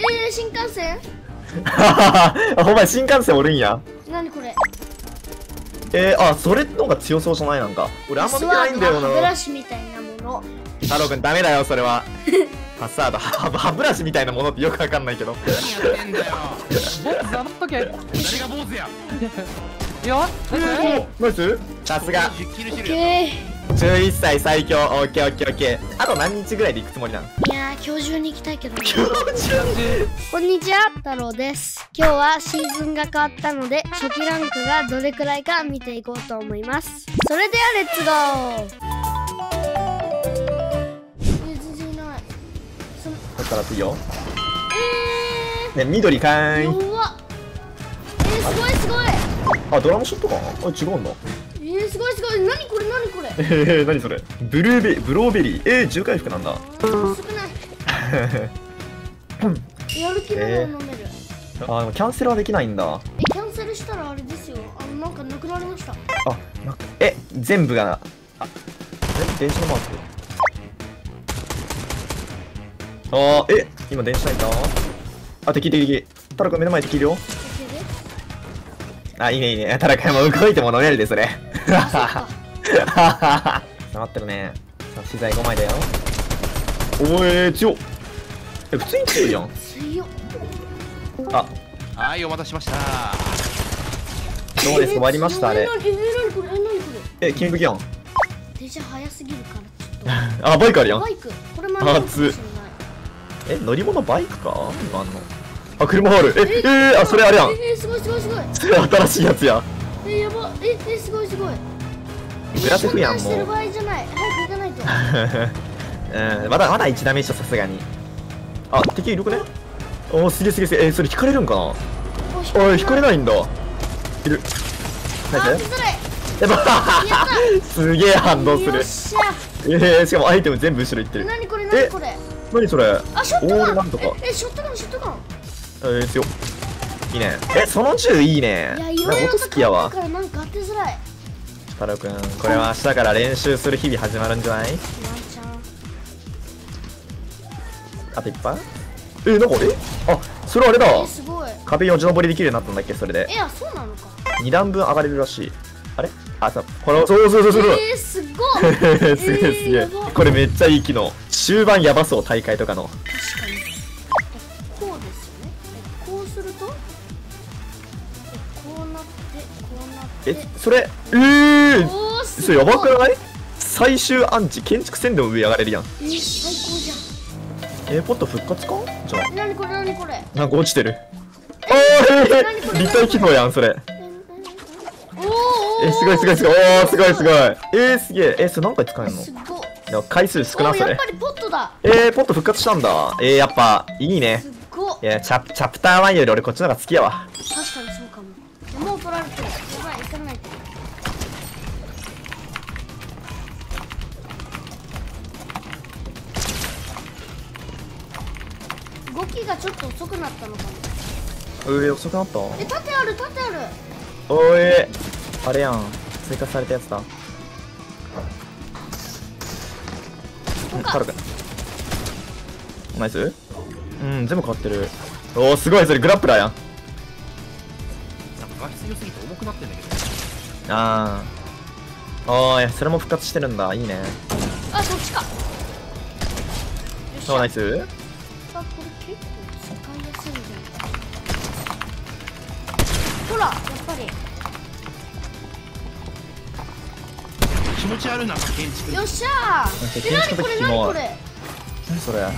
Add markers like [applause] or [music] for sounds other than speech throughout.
えー、新幹線？あほんまや新幹線おるんや？何これ？えー、あそれの方が強そうじゃない？なんか。俺あんま見てないんだよスワードは歯ブラなシみたいなもの。太郎くんダメだよそれは。[laughs] パスワード。歯歯ブラシみたいなものってよくわかんないけど。何やってんだよ。黙っとけ誰が坊主や。いいよナイス？ナイスさすが。10キルオッしてるよケ11歳最強。オッケーオッケーオッケー。あと何日ぐらいで行くつもりなの今日中に行きたいけどね。今日中こんにちは太郎です。今日はシーズンが変わったので初期ランクがどれくらいか見ていこうと思います。それではレッツゴー。え全然いない。そのだったらいいよえね緑かー、ーいえー、すごいすごい。あドラムショットかあ違うんだ。えー、すごいすごい。何これ何これ？えー、何それ？ブルーベブローベリー。えー、重回復なんだ。少ないやる気なら飲める、あでもキャンセルはできないんだ。えキャンセルしたらあれですよ。あのなんかなくなりました？あなえ全部があえ電車のマーク？あーえ今電車いたあ敵敵敵タラ君目の前敵いるよ。あいいねいいね。タラ君も動いても飲めるでそれ。あつながってるね。さあ資材5枚だよ。おー強っえ普通に強いやんそっか強っ。あ。はいお待たせしました。どうです。終わりましたあれ。え何え何これえ何これえ金武器やん。電車早すぎるからちょっ [laughs] あバイクあるやん。とバイク。これもあえ乗り物バイクか？今の？あ車ある。ええー、あそれあれやん。えー、すごいすごいすごい。それ新しいやつや。えー、やば。ええすごいすごい。グラテフやんもう。場合じゃない。早く行かないと。[laughs] うんまだまだ1ダメージとさすがにあ敵いるくね？おーすげえすげえすげえ。えー、それ引かれるんかな？おおい引かれないんだ。いる。あナイスやば [laughs] すげえ反応する。えー、しかもアイテム全部後ろ行ってる。何これ何これ？何それ？あショットガン。とか。ええショットガンショットガン。えー、強っ。いいね。えその銃いいね。いやいろいろと好きやわ。だからなんか当てづらい。太郎くんこれは明日から練習する日々始まるんじゃない？ワンちゃんあといっぱいえなんかえあそれあれだ。えすごい。壁よじ登りできるようになったんだっけそれで。えあそうなのか。2段分上がれるらしい。あれ？あそう。これそうそうそうそうそう。えー、すごい。[laughs] すげえすげえ。これめっちゃいい機能。終盤やばそう大会とかの。確かに。こうですよね。えこうすると？えこうなってこうなって。えそれえー、それやばくない？最終アンチ建築線でも上上がれるやん。えー、最高じゃえー、ポット復活か？じゃあ。ん何これ何これ？なんか落ちてる。あーえ何これ？ー、立体機能やんそれ。えーおー。おーえすごいすごいすごい。おーすごいすごい。えー、すげえ。えそれ何回使えんの？すごい。でも回数少なそれ。おーやっぱりポットだ。えー、ポット復活したんだ。えー、やっぱいいね。すっごい。いやチャプチャプター1より俺こっちの方が好きやわ。確かにそうかも。もう取られてる。やばい行かないと動きがちょっと遅くなったのかもうえ遅くなった？え盾ある盾ある。おいあれやん。追加されたやつだ。ここか。カルく。んナイス？うん全部変わってる。おおすごいそれグラップラーやん。なんか画質良すぎて重くなってんだけどあー。おーいそれも復活してるんだ。いいね。あそっちか。そうナイス気持ち悪いな建築。よっしゃー。築何これ的キモ何これ？何それ？歩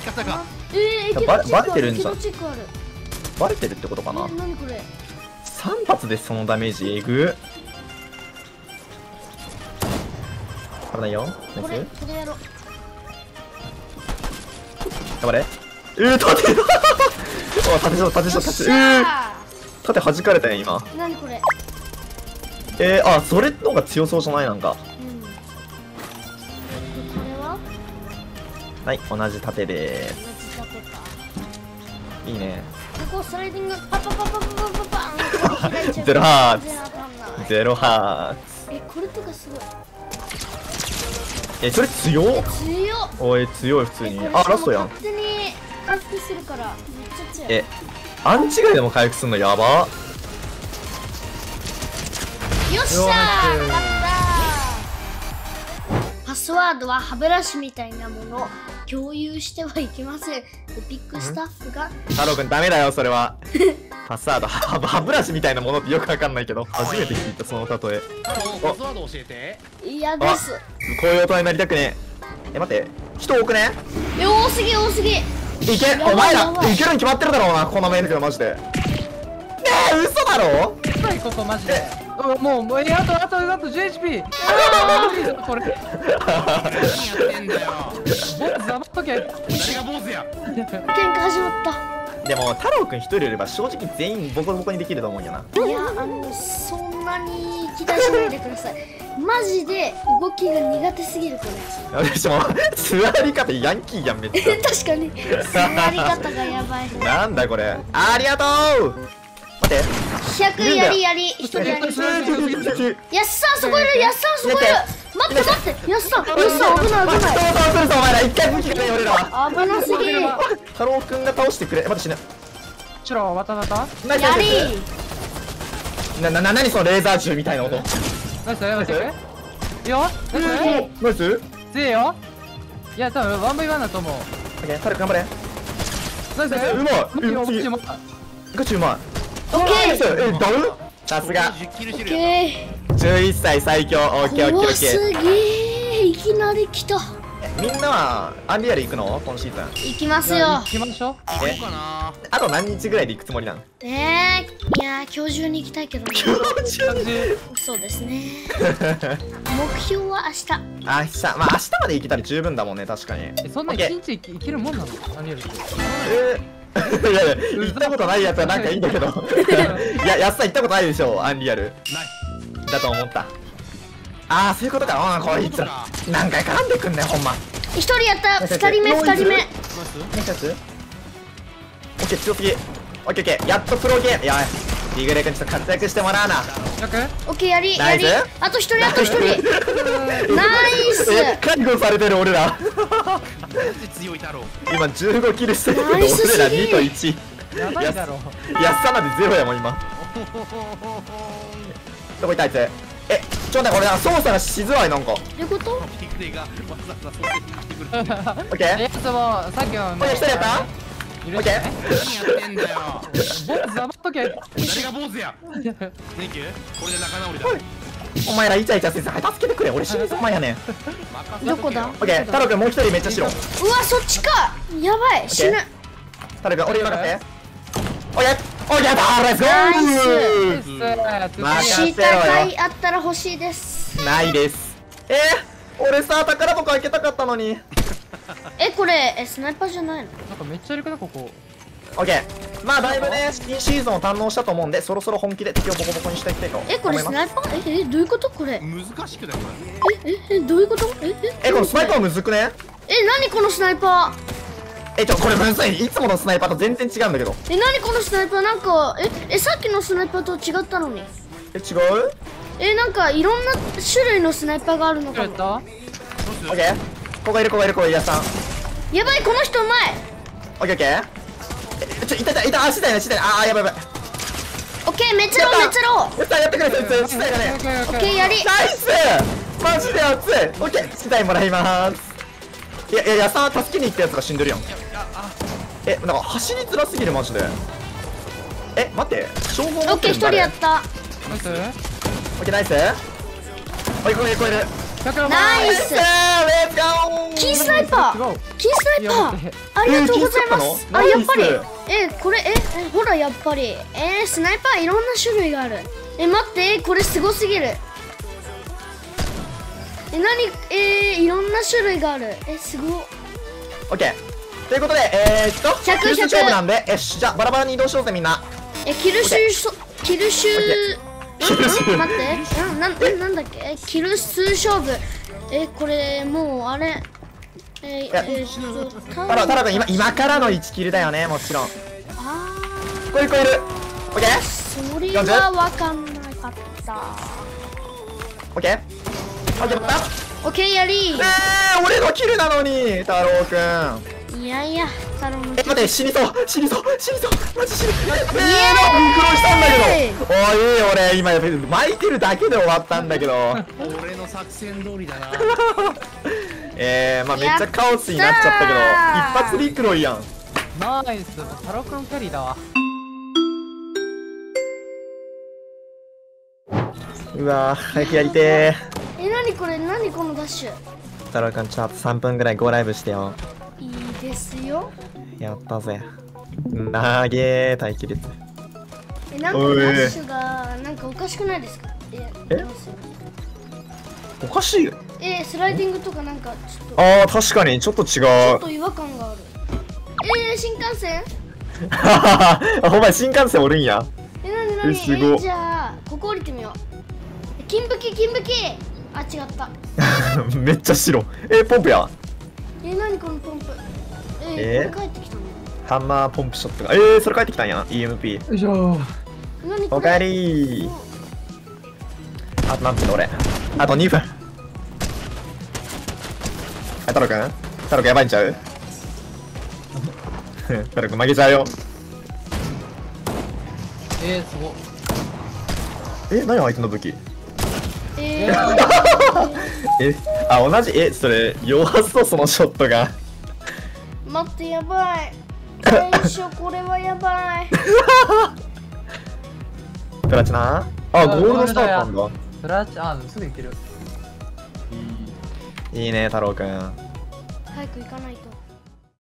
き方が。えー、バレバレてるんじゃん。バレてるってことかな？え何これ？3発でそのダメージ。えぐ。危ないよ。これナイス。これやろう。頑張れ。えー、縦 [laughs] お縦しょ縦しょよっし縦えー、ゃ縦弾かれたよ今。ー何これ？えー、あそれの方が強そうじゃない？なんか。うん。でこれは？はい同じ縦で同じだけか。すいいね。ここスライディングパパパパパパパパンゼロハーツゼロハーツえこれとかすごいえそれ強っ強っおい強い普通にあラストやん勝手に回復するからめっちゃ強いえアンチガイでも回復すんのやば。よっしゃー！勝ったパスワードは歯ブラシみたいなもの共有してはいけません。エピックスタッフが太郎くんダメだよそれは。[laughs] パスワード歯歯ブラシみたいなものってよくわかんないけど初めて聞いたその例え。パスワード教えて。嫌です。こういう大人になりたくねえ。え待って。人多くね？え多すぎ多すぎいけばいお前らい。いけるに決まってるだろうなこのメールけどマジで。ねえ嘘だろ。はいここマジで。うんもうもうえあとあとあと 10HP あー。[laughs] これ。何やってんだよ。ボツ黙っとけ。誰が坊主や。喧嘩始まった。でも太郎くん一人よりは正直全員ボコボコにできると思うんやな。いやあのそんなに期待しないでくださいマジで動きが苦手すぎるこれ私も座り方ヤンキーやんめっち [laughs] 確かに。座り方がやばい。ゃ [laughs] なんだこれ。ありがとう。待って。100やりやり。一人やり。やっさんそこいる。やっさんそこいる。待って待って。やっさん。やっさん危ない危ない。待ってどうぞするぞお前ら一回武器がね俺らは。危なすぎや太郎くんが倒してくれ。待って死ぬチュラ渡ったナイスナイりス。ななな何そのレーザー銃みたいな音ナイスナイスいいよナイスナイス強いよいや多分 1v1 だと思うオッケー太郎くん頑張れナイスうまいうん次武器をガチうまいオッケーえダウンさすが10キルオッしてるケ11歳最強オッケーオッケーオッケすぎーいきなり来たーみんなはアンリアル行くの？今シーズン。行きますよ。行きましょう。行こうかなあと何日ぐらいで行くつもりなのえー、いやー今日中に行きたいけどね。そうですね。[laughs] 目標は明日。明日。まあ明日まで行けたら十分だもんね確かに。えそんな一日生きるもんなの？何よりえー、[laughs] いやいや行ったことないやつはなんかいいんだけど。[laughs] いや安さん行ったことないでしょアンリアル。ない。だと思ったああそういうことか。うんこいつら何回絡んでくんねほんま。一人やった。二人目二人目もう一つ。オッケー強すぎ。オッケーオッケー。やっとプロゲーム。い。やリグレ君ちょっと活躍してもらうな。100オッケーやりやり。ナイス。あと一人あと一人。ナイス。え介護されてる俺ら。強い今15キルしてるけど俺ら2と1やばいだろ安さまでゼロやもん今。どこ行ったあいつ？えちょっと待ってこれな操作がしづらいなんか。オどういうこと？ピクレがわざわざそうしてきてくれてるッケーえそのさっきのオッケー一人やった？許オッケー何やってんだよ。ボツ黙っとけ。誰が坊主や？ネキュこれで仲直りだ。お前らイチャイチャしてさ助けてくれ。俺死にそうなんやねん。どこだ？オッケー太郎くんもう一人めっちゃ白う。わそっちか。やばい。死ぬ。太郎くん俺今かって。オッケーオッケーやったーレッツゴナイーマジ下階あったら欲しいです。ないです。えー、俺さ宝箱開けたかったのに。[laughs] えこれえスナイパーじゃないの？なんかめっちゃいるかなここ。オッケー。まあだいぶね新シーズンを堪能したと思うんでそろそろ本気で敵をボコボコにしていきたいと思います。えこれスナイパー？ええどういうことこれ？難しくないこえええどういうこと？えええこのスナイパーむずくね？え何このスナイパえちょこれむずいいつものスナイパーと全然違うんだけど。ーえ何このスナイパー？なんかええさっきのスナイパーと違ったのに。え違う？えなんかいろんな種類のスナイパーがあるのかも。やった？どうするオッケー。ここいるここいるここいるやさん。オやばいこの人うまい。ッケーオッケー。えちょいたいたいた。あ下やね下やねあーやばいやばい。オッケーめっちゃローめっちゃローやったやってくれそいつ下やね。オッケーやり。ナイス！マジで熱い。オッケー下やもらいます。いやいややさん助けに行ったやつが死んでるやんえなんか走りづらすぎるマジで。え待って。消防オッケー一人やった。ナイスオッケーナイス。おいこえるこえる100ナイスレッツゴー。金スナイパー。金スナイパー。ありがとうございます。あやっぱり。えこれええほらやっぱり。えー、スナイパーいろんな種類がある。え待ってこれすごすぎる。え何？えー、いろんな種類がある。えすご。っオッケーということでえー、っと100救出勝負なんでよしじゃあバラバラに移動しようぜみんな。えキルシュそキルシュキルシュん待って。ななななんだっけ？えキル数勝負。えこれもうあれ。えやえー、っとたただただ君今今からの1キルだよねもちろん。あこえるこえる。オッケーーそれはわかんなかった。オッケーオッケーオッケー。やりえー、俺のキルなのに太郎くんいやいや太郎のえ待って死にそう。死にそう。死にそう。マジ死ぬえー、の。苦労したんだけどおいいい俺今巻いてるだけで終わったんだけど。俺の作戦通りだな。[laughs] えー、まあめっちゃカオスになっちゃったけど一発リクロイやんナイス。太郎くんキャリーだわ。うわー早くやりてえ何これ？何このダッシュ？ー太郎くんちょっと3分ぐらいゴーライブしてよですよ。やったぜ。なげー待機列えなんかダおい。ッシュがなんかおかしくないですか？ええ？おかしいよ。えスライディングとかなんかちょっと。あー確かに。ちょっと違ちょっうと違和感がある。えー、新幹線？あほんまや新幹線おるんや。えなになにえすご。っえーじゃあここ降りてみよう。え金武器金武器！あ違った。[laughs] めっちゃ白。えポンプや。えなにこのポンプ？えー、えー？これ帰ってきたの？ハンマーポンプショットが。えー、それ帰ってきたんや EMP よいしょ。おかえり。あと何分だ俺。あと2分。あ太郎くん？太郎くんやばいんちゃう？[laughs] 太郎くん負けちゃうよ。えー、すごっ。え何相手の武器？えー、[laughs] えあ同じ。えそれ弱そうそのショットが待ってやばい。[laughs] 最初これはやばい。プラチナあゴールドスタートなんだ。プラチあすぐいける。いいね太郎くん。早く行かないと